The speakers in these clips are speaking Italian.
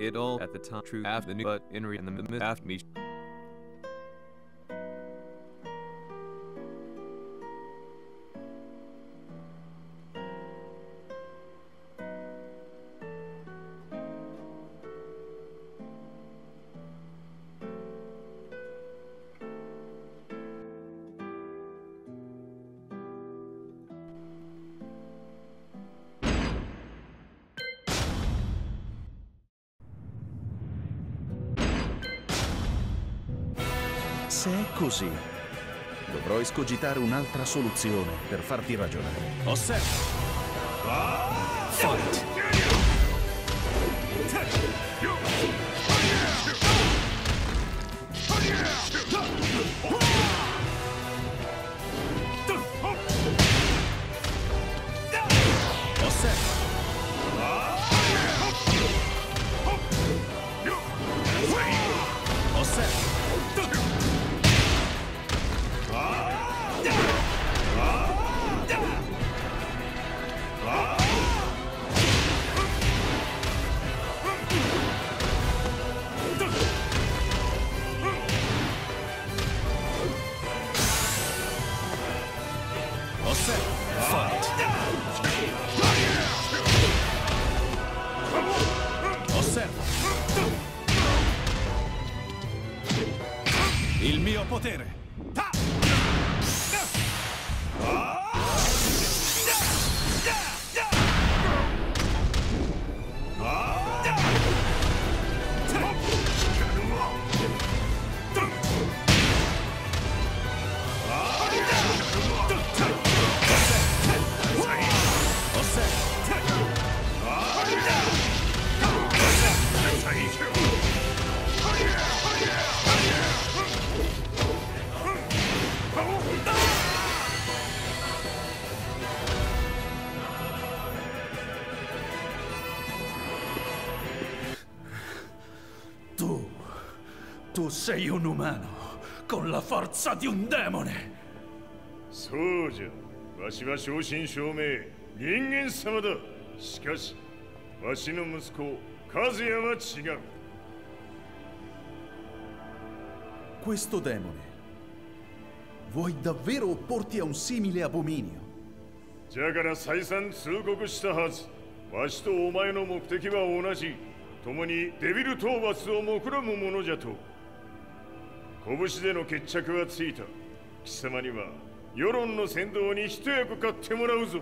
it all at the time true after the but in the after me. Se è così, dovrò escogitare un'altra soluzione per farti ragionare. Osserva! Fight! Fight! Osserva! Il mio potere! sei un umano con la forza di un demone. そうじゃわしは正真正銘人間様だしかしわしの息子和也は違う Questo demone. Vuoi davvero opporti a un simile abominio? じゃから再三通告したはずわしとお前の目的は同じ共にデビル討伐を目論むものじゃと 拳での決着はついた。貴様には世論の先導に一役買ってもらうぞ。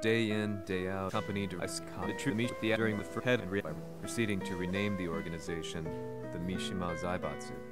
Day in, day out, company to the true Mish the during the head and re- proceeding to rename the organization the Mishima Zaibatsu.